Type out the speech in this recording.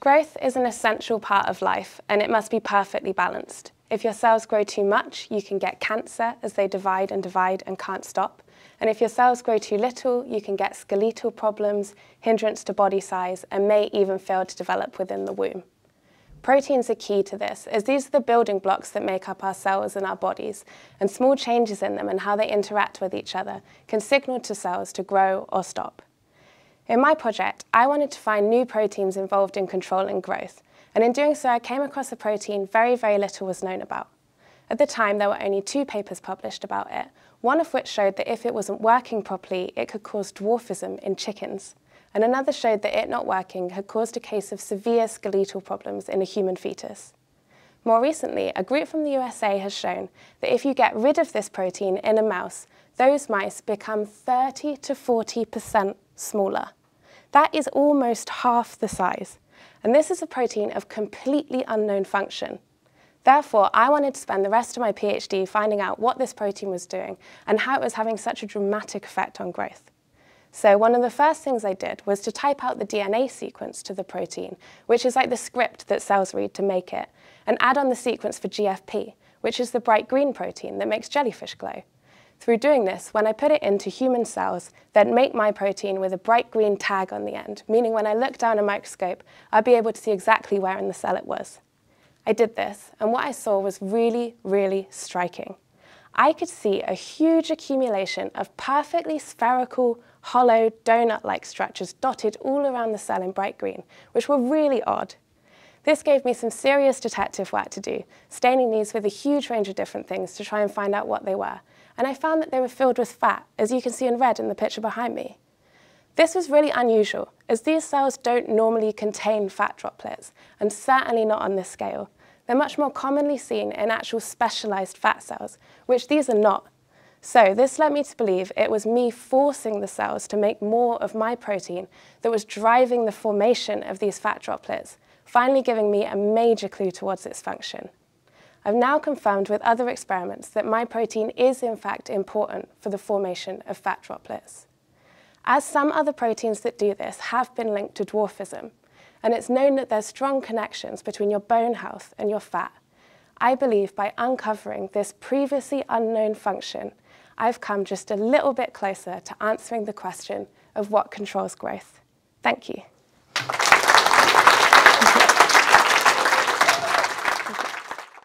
Growth is an essential part of life and it must be perfectly balanced. If your cells grow too much, you can get cancer as they divide and divide and can't stop. And if your cells grow too little, you can get skeletal problems, hindrance to body size, and may even fail to develop within the womb. Proteins are key to this, as these are the building blocks that make up our cells and our bodies, and small changes in them and how they interact with each other can signal to cells to grow or stop. In my project, I wanted to find new proteins involved in controlling growth, and in doing so I came across a protein very, very little was known about. At the time, there were only two papers published about it, one of which showed that if it wasn't working properly, it could cause dwarfism in chickens, and another showed that it not working had caused a case of severe skeletal problems in a human fetus. More recently, a group from the USA has shown that if you get rid of this protein in a mouse, those mice become 30 to 40% smaller. That is almost half the size. And this is a protein of completely unknown function. Therefore, I wanted to spend the rest of my PhD finding out what this protein was doing and how it was having such a dramatic effect on growth. So one of the first things I did was to type out the DNA sequence to the protein, which is like the script that cells read to make it, and add on the sequence for GFP, which is the bright green protein that makes jellyfish glow. Through doing this, when I put it into human cells, they'd make my protein with a bright green tag on the end, meaning when I look down a microscope, I'd be able to see exactly where in the cell it was. I did this, and what I saw was really, really striking. I could see a huge accumulation of perfectly spherical, hollow, donut-like structures dotted all around the cell in bright green, which were really odd. This gave me some serious detective work to do, staining these with a huge range of different things to try and find out what they were, and I found that they were filled with fat, as you can see in red in the picture behind me. This was really unusual, as these cells don't normally contain fat droplets, and certainly not on this scale. They're much more commonly seen in actual specialized fat cells, which these are not. So this led me to believe it was me forcing the cells to make more of my protein that was driving the formation of these fat droplets, finally giving me a major clue towards its function. I've now confirmed with other experiments that my protein is in fact important for the formation of fat droplets. As some other proteins that do this have been linked to dwarfism, and it's known that there's strong connections between your bone health and your fat, I believe by uncovering this previously unknown function, I've come just a little bit closer to answering the question of what controls growth. Thank you.